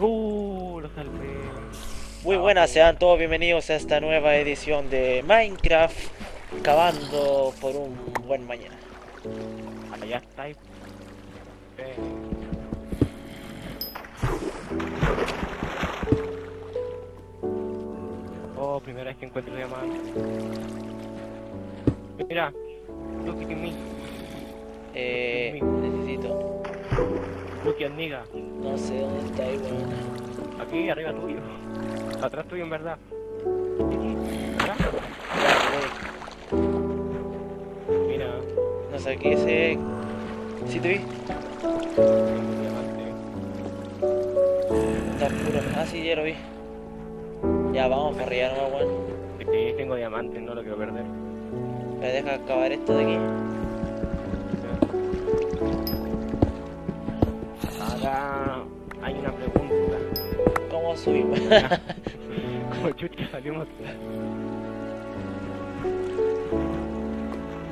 Uh, lo salvé. Muy Ah, buenas, sean todos bienvenidos a esta nueva edición de Minecraft, cavando por un buen mañana. Allá está. ahí. Eh, Oh, primera vez que encuentro diamante. Mira, look at me, Eh, necesito, look at nigga. no sé dónde está ahí, weón. Aquí, arriba tuyo. Atrás tuyo, en verdad. Mira. No sé qué ese. ¿Sí te vi? Está oscuro. Ah, sí, ya lo vi. Ya, vamos por arriba, no, weón. Sí, tengo diamante, no lo quiero perder. Me deja acabar esto de aquí. ¿Cómo subimos? Como chucha salimos.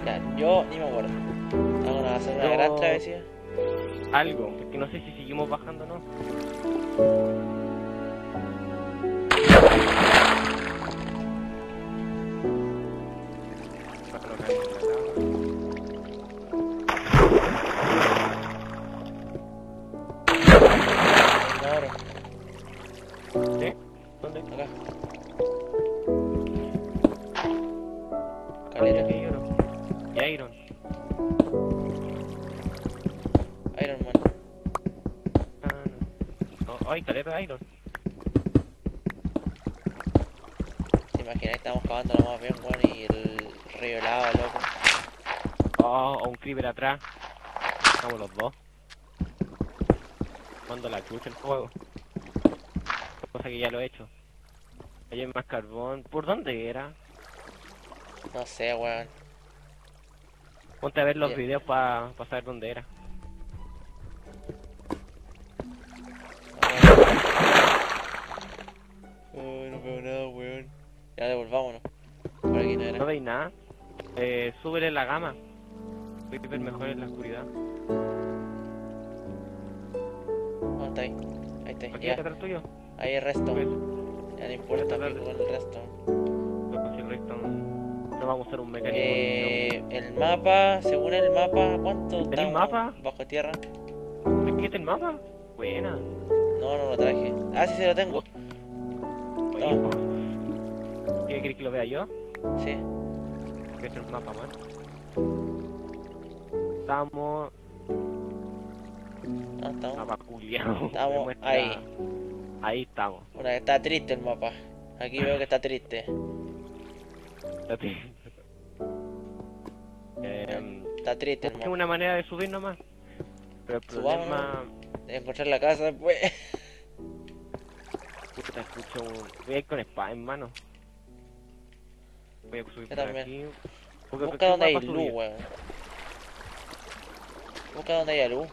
ya, yo ni me acuerdo. Vamos a hacer una gran travesía. Algo, porque no sé si seguimos bajando o no. Para Acá. Oye, Calera. que lloro. Y Iron. Iron Man. Ah, no. Oh, ay, caleta de Iron. ¿Te imaginas? Estamos cavando lo más bien, weón, y el río lava, loco. Oh, un creeper atrás. Estamos los dos. Mando la chucha el fuego. Cosa que ya lo he hecho. Ahí hay más carbón. ¿Por dónde era? No sé, weón. Ponte a ver los Bien. videos para saber dónde era. Ay, no veo nada, weón. Ya devolvámonos. Por aquí no ¿No era. veis nada? Eh, súbele la gama. Voy a ver mejor en la oscuridad. ¿Dónde está ahí? Ahí está. Aquí, Ya. atrás tuyo. Ahí el resto. Ya no importa, pico con el resto. No. No vamos a usar un mecanismo. Eh, el mapa, según el mapa, ¿cuánto ¿Tenés estamos mapa? bajo tierra? ¿no? ¿Qué el mapa? Buena. No, no lo traje. Ah, sí, sí lo tengo. Oye, po. ¿Qué que lo vea yo? Sí. Que es el mapa, man. Estamos. Ah, estamos. Estamos Me ahí. Ahí estamos. Bueno, está triste el mapa. Aquí veo que está triste. Espérate. Em, Está triste el es mapa. una manera de subir nomás. Pero el problema. De encontrar la casa después. Puta, escucho un. Voy a ir con espada en mano. Voy a subir Yo por también. aquí. Porque Busca ¿qué donde hay luz, weón. Busca donde haya luz.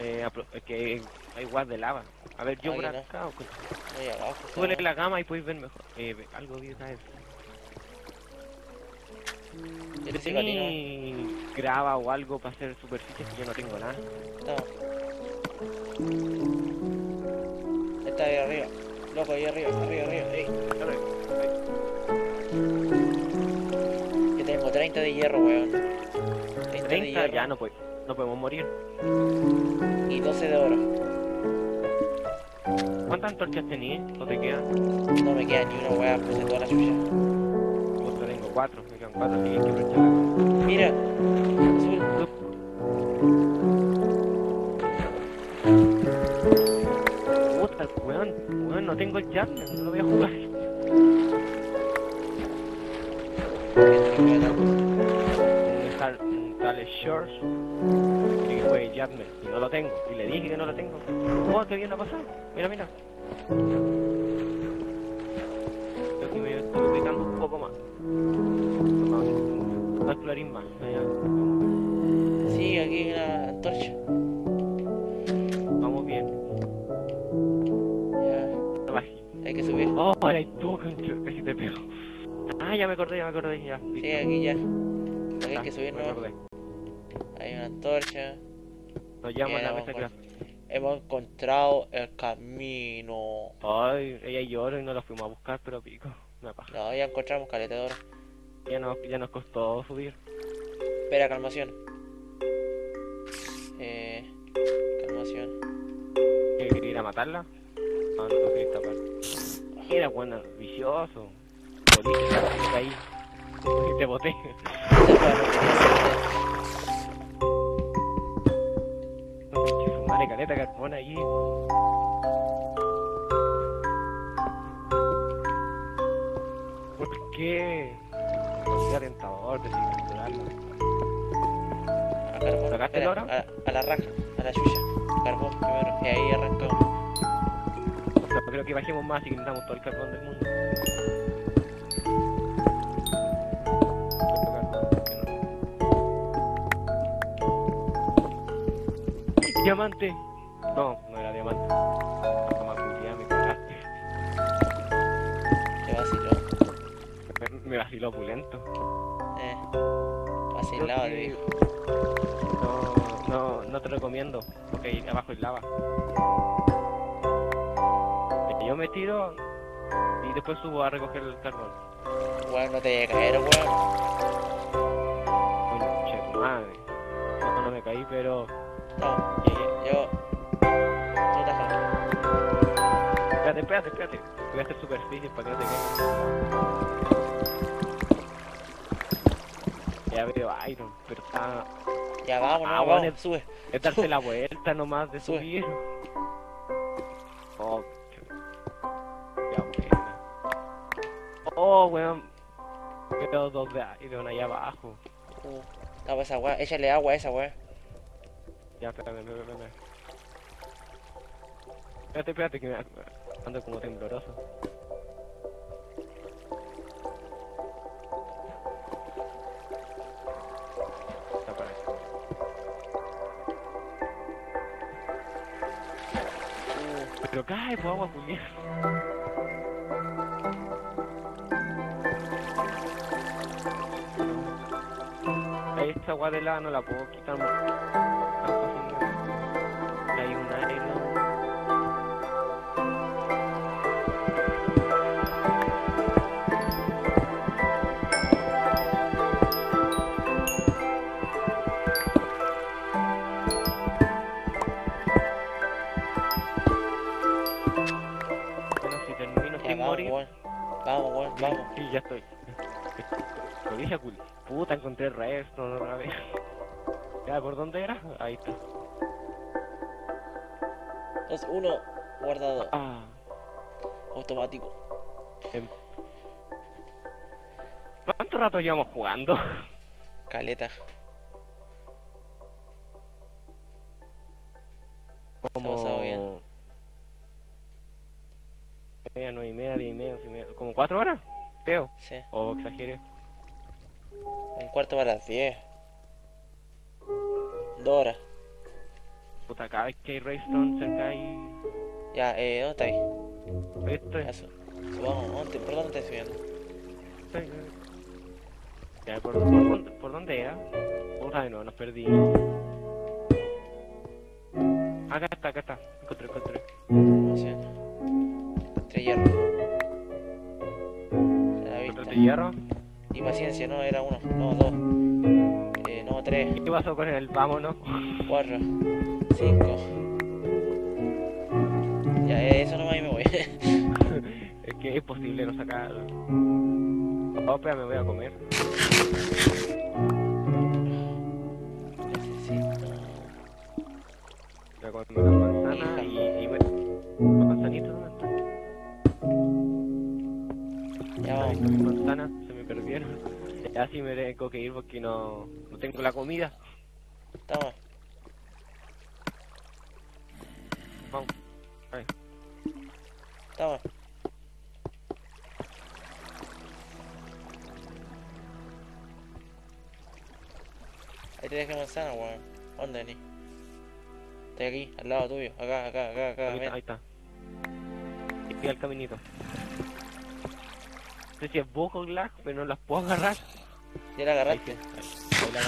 Eh, es que hay guas de lava. A ver, yo por no. acá. o con- Ahí abajo. Súbele la gama y puedes ver mejor. Eh, ve- algo vi una vez. ¿no? ¿Tení grava o algo para hacer superficies que yo no tengo nada? Estamos. Está ahí arriba. Loco, ahí arriba, arriba, arriba. Ey. A ver, Yo tengo 30 de hierro, weón. 30, de 30 hierro ya no, pues, no podemos morir. y 12 de oro. ¿Cuántas antorchas tenías? ¿O te quedan? No me queda ni una weá, puse toda la chucha. Otra tengo cuatro, me quedan cuatro, así que hay que aprovechar. Mira, azul. Puta, weón, weón, no tengo el Jarner, no lo voy a jugar. Shores, que fue Jarner, y no lo tengo, y le dije que no lo tengo. Oh, qué bien ha pasado, mira, mira. Creo que me estoy ubicando un poco más. No, explorar más. Sí, aquí una antorcha. Vamos bien. Ya, hay que subir. Oh, ahora tú, casi te pego. Ah, ya me acordé, ya me acordé, ya. Sí, aquí ya. Aquí hay que subir, ¿no? Hay una antorcha. Nos llaman a la mesa craft. Hemos encontrado el camino. Ay, ella llora y no la fuimos a buscar, pero pico. Me paja. No, ya encontramos caleta de oro. Ya nos, ya nos costó subir. Espera, calmación. Eh. Calmación. ¿Quieres ir a matarla? No, no quieres tapar. Era bueno, vicioso. Caí. Y te boté. Madre caleta carbona allí. ¿Por qué? Era tentador de capturarlo. A carbón. ¿Sacaste oro? A, a la raja, a la chucha. Carbón primero. Y ahí arrancamos. No creo que bajemos más y que necesitamos todo el carbón del mundo. Diamante. No, no era diamante. Me cagaste. Te vaciló. Me, me vaciló opulento. Eh. Vacilado el viejo. No, no, no te recomiendo, porque ahí abajo hay lava. Yo me tiro y después subo a recoger el carbón. Weón, no te voy a caer, weón. Conche madre. No, no me caí, pero No, llegué. yo. Tú te jodas. Espérate, espérate, espérate. Voy a hacer superficie para que no te caigas. Ya veo Iron, pero está... Ya vamos, no, Ah, vamos, bueno. sube. Es darse la vuelta nomás de Sube. subir. Oh, ya buena. Oh, weón. Veo dos de Iron allá abajo. Uh, no, esa weá, échale agua a esa weá. Ya, espérame, espérame, espérame. Espérate, espérate, que me ando como tembloroso. Uh, Pero cae, pues agua. Ahí esta agua de lava no la puedo quitar ya estoy. Lo dije, cul. Puta, encontré resto otra vez. Ya, ¿por dónde era? Ahí está. 2, 1, guardado. Ah, Automático. em. ¿Cuánto rato llevamos jugando? Caleta. Como... bien. Media, nueve y media, diez y media, once y media. ¿Como cuatro horas? Creo. Sí. O exageré. Un cuarto para las 10. Dos horas. Puta, cada vez que hay Raystone cerca hay... Ya, eh, ¿dónde está ahí? Esto es... Eso. Subamos, ¿dónde? ¿por dónde estás subiendo? Ya, ¿por, por, dónde- por dónde era? Puta, no, nos perdí. Acá está, acá está. Encontré, encontré. No Se la ¿Encontraste vista. hierro? Y paciencia, no, era uno, no, dos. Eh, no, tres, ¿Qué pasó con el vámonos? cuatro, cinco. Ya, eh, eso nomás y me voy. es que es imposible no sacar. Oh, espera, me voy a comer. Necesito. Voy a comer una manzana y, y me... ¿Una manzanita mis manzanas, se me perdieron. Ya sí me tengo que ir porque no, no tengo la comida. Toma. Vamos. Ahí. Toma. Ahí te dejé manzana, weón. ¿Dónde ni? Estoy aquí, al lado tuyo. Acá, acá, acá, acá. Ahí ven. está, ahí está. Y sigue el caminito. Sé si es bug o lag, pero no las puedo agarrar. Ya la agarraste. ahí, ahí la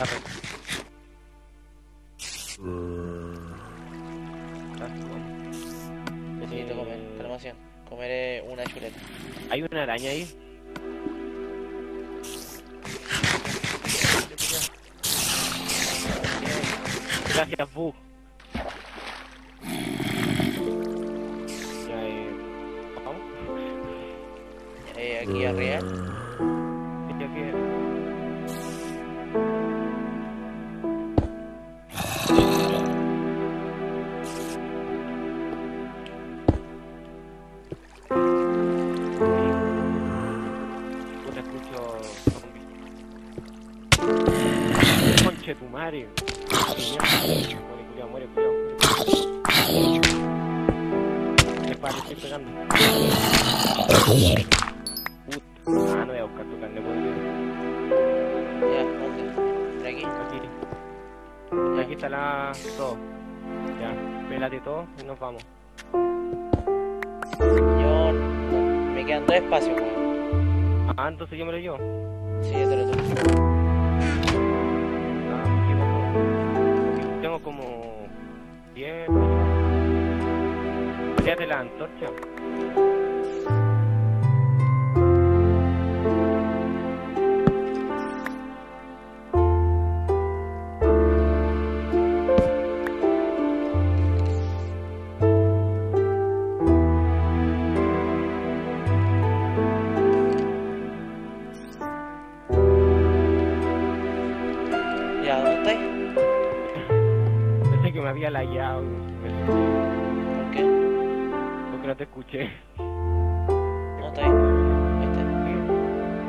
chuletas, ¿cómo? Necesito comer, calmación. Comeré una chuleta. Hay una araña ahí. Gracias, Bug. Eh, aquí arriba. Ya que. Puta, escucho zombies. Conche tu madre. Muere, culiao, muere, culiao, muere. Es para, le estoy pegando. Ya, pélate todo y nos vamos. Yo... me quedan dos espacios, weón. Ah, entonces yo me lo llevo. Sí, yo te lo. Ah, llevo. Aquí Tengo como... 10... Fíjate la antorcha. No escuché.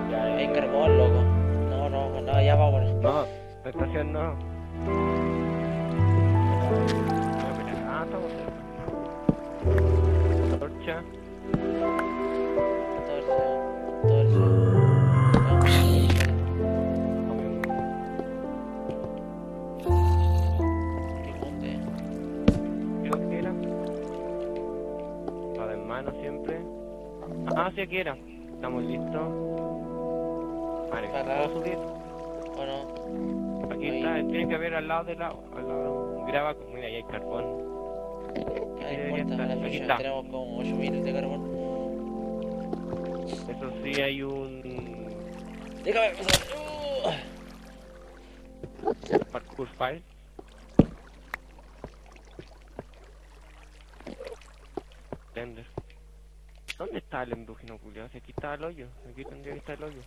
Ya, Hay ya. carbón, loco. No, no, no, ya vámonos. No, la estación no. Ah, estamos cerca. Antorcha. Todo Mano siempre. Ah, sí, aquí era. Estamos listos. Vale. ¿puedo subir? ¿O no? Aquí Ahí. está, tiene que haber al lado del lado. Al lado. Graba, mira, ahí hay carbón. Debería importa, estar. Aquí está. tenemos como 8000 de carbón. Eso sí, hay un Déjame pasar. Uh. parkour file. Tender. ¿Dónde está el endógeno culiado? Si aquí está el hoyo. Aquí tendría que estar el hoyo.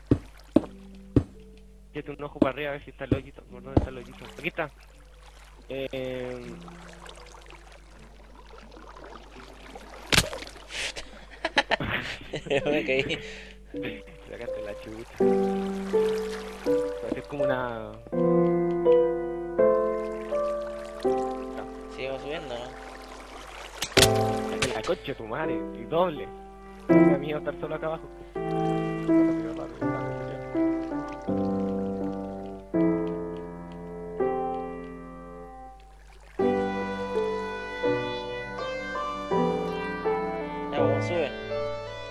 Tírate un ojo para arriba a ver si está el hoyito. ¿Por dónde está el hoyito? Aquí está. Eh... me caí. Sacaste la chucha. Es como una... Seguimos subiendo, ¿no? La coche tu madre, y doble. Me miedo estar solo acá abajo. Ya, sube.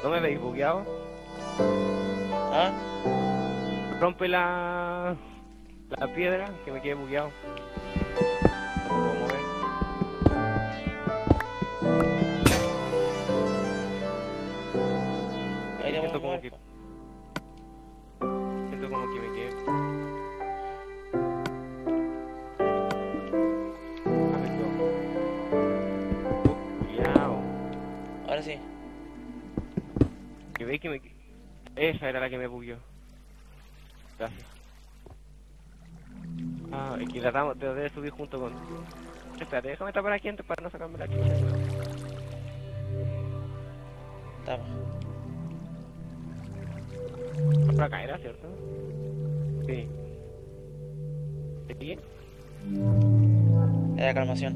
¿No me veis bugueado? ¿Ah? Rompe la... la piedra, que me quede bugueado. Como que... Siento como que me quedé... Ahora sí. Que veis que me... Esa era la que me bugueó. Gracias. Ah, es que tratamos de, de subir junto con... Espérate, déjame tapar aquí antes para no sacarme la chucha. Estamos. Por acá era, ¿cierto? Sí. ¿Te sigue? Era calmación.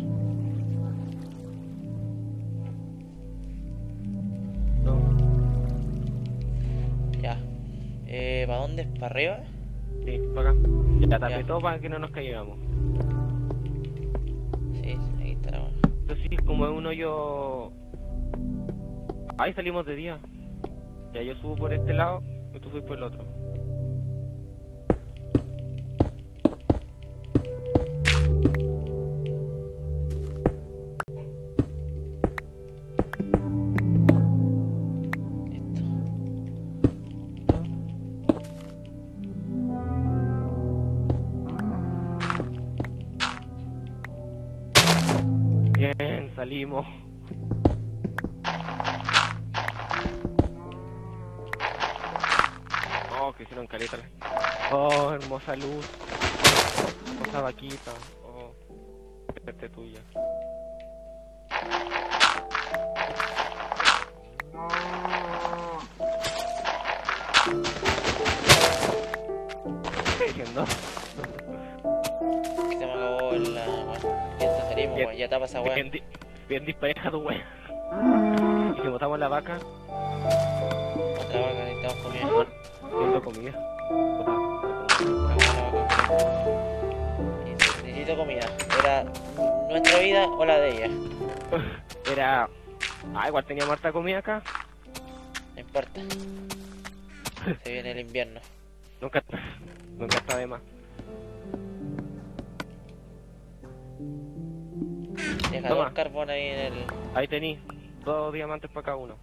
No. Ya. Eh, ¿para dónde? ¿Para arriba? Sí, para acá. Ya tapé Ya. todo para que no nos caigamos. Sí, ahí está la Esto sí es como un hoyo... Ahí salimos de día. Ya yo subo por este lado yo fui por el otro. Bien, salimos. Luz. Hermosa vaquita. Esta es tuya. ¿Qué estoy diciendo? Que se me acabó la. Ya te salimos, Bien. weón. Ya tapa esa weá. Bien, di- bien dispareja tu wea. Y si botamos la vaca, Otra vaca, necesitamos comida. Necesito- comida. ¿Era nuestra vida o la de ella? Era. Ah, igual teníamos harta comida acá. No importa. Se viene el invierno. Nunca, nunca está de más. Deja Toma. dos carbón ahí en el. Ahí tení, dos diamantes para cada uno.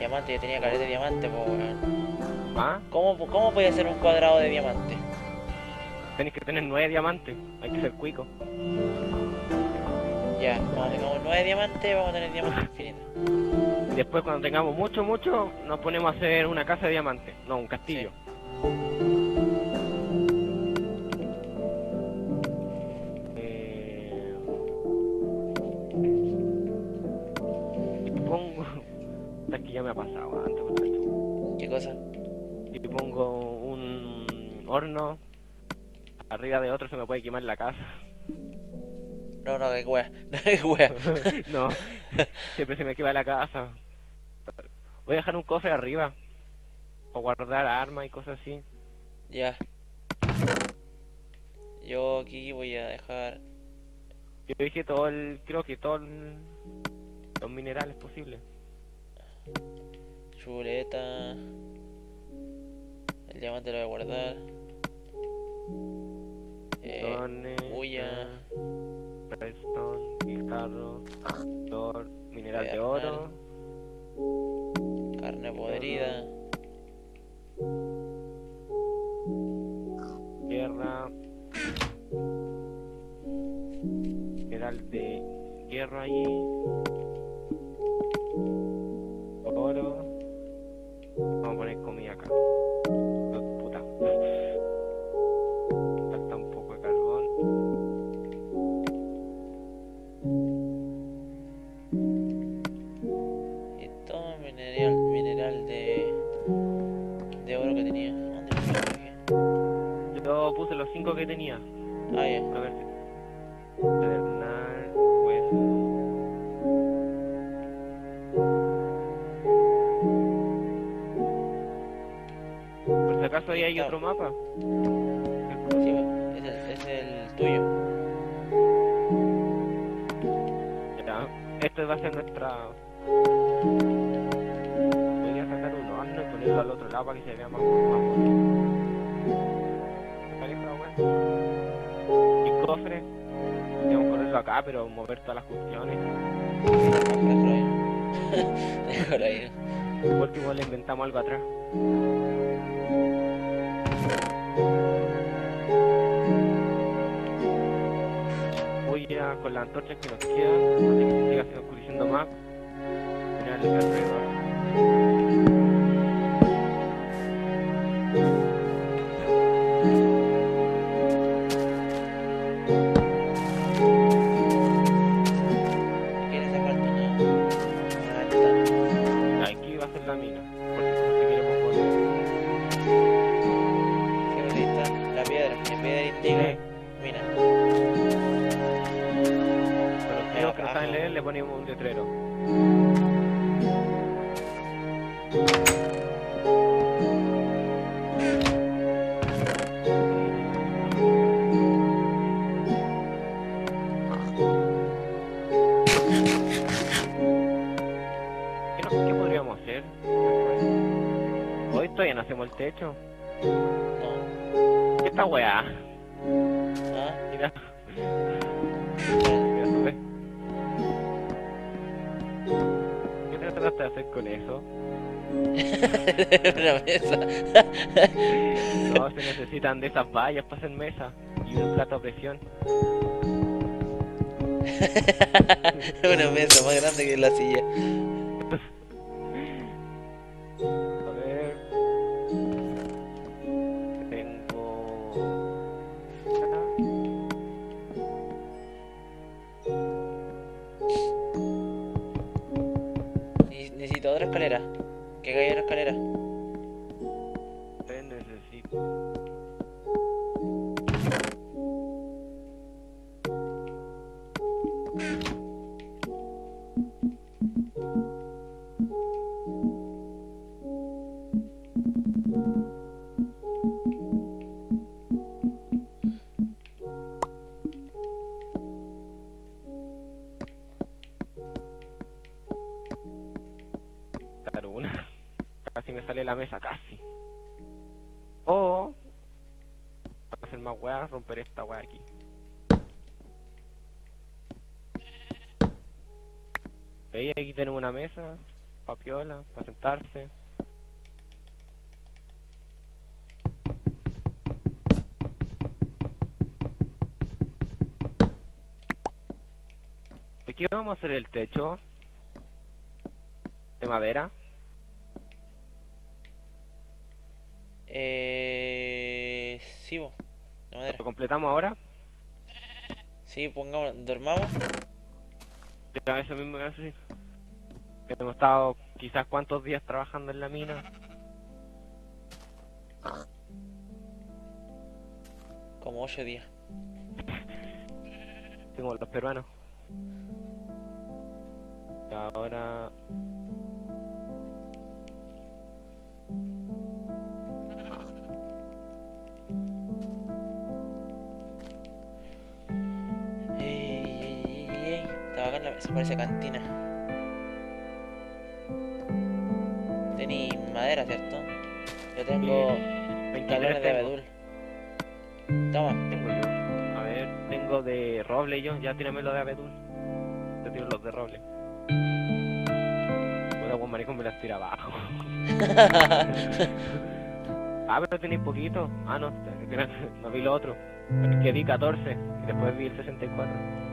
Diamante, yo tenía caleta de diamante, pues weón. Ah, ¿Cómo, ¿Cómo podía ser un cuadrado de diamante? tenéis que tener nueve diamantes. Hay que ser cuico. Ya, cuando tengamos nueve diamantes, vamos a tener diamantes infinitos. Después, cuando tengamos mucho, mucho, nos ponemos a hacer una casa de diamantes. No, un castillo. Un horno arriba de otro, se me puede quemar la casa. No, no, que wea. No, wea. no, siempre se me quema la casa. Voy a dejar un cofre arriba. O guardar armas y cosas así. Ya. Yo aquí voy a dejar. Yo dije todo el, creo que todos los minerales posibles. Chuleta. El diamante lo voy a guardar. Eh, bulla. redstone, guitarro, mineral de oro, carne podrida. tierra, mineral de hierro ahí, oro. Vamos a poner comida acá. Cinco que tenía. Ah, ya. A ver si. Pedernal, hueso. Por si acaso ahí hay Claro. otro mapa. Sí, es el, es el tuyo. Ya, Este va a ser nuestra. Podría sacar un horno y ponerlo al otro lado para que se vea más, más Y cofre. Tenemos que ponerlo acá, pero mover todas las cuestiones. Déjalo ahí. Por último le inventamos algo atrás. Voy a con las antorchas que nos quedan, antes que se siga oscureciendo más, mirar el alrededor. Hoy todavía no hacemos el techo. No. ¿Qué esta weá? Ah, Mira, mira, sube. ¿Qué te trataste de hacer con eso? Una mesa. No, se necesitan de esas vallas para hacer mesa. y un plato a presión. Una mesa más grande que la silla. Necesito otra escalera. Que caiga una escalera. Romper esta wea aquí. ¿Veis? Aquí tenemos una mesa. Pa' piola, para sentarse. ¿De qué vamos a hacer el techo? ¿De madera? Eh. Sí, bo. Madera. ¿Lo completamos ahora? Sí, pongamos. Dormamos. Ya, eso mismo que. Que hemos estado quizás cuántos días trabajando en la mina. Como 8 días. Tengo los peruanos. Y ahora. Se parece a cantina. Tení madera, ¿cierto? Yo tengo galones de abedul. Toma. Tengo yo. A ver, tengo de roble yo. Ya tírame lo de abedul. Te tiro los de roble. Puta, buen maricón me las tira abajo. ah, pero tenéis poquito. Ah, no, no vi lo otro. Es que vi 14 y después vi el 64.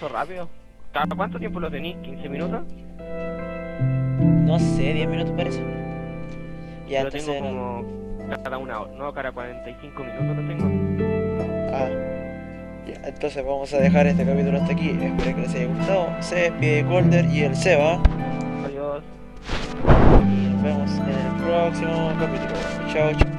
Pasó rápido. ¿Cada cuánto tiempo lo tenéis? ¿15 minutos? No sé, 10 minutos parece. Ya, Yo tengo como cada una hora, no, cada 45 minutos lo tengo. Ah. Ya, entonces vamos a dejar este capítulo hasta aquí. Espero que les haya gustado. Se despide Golder y el Seba. Adiós. Y nos vemos en el próximo capítulo. Chao, chao.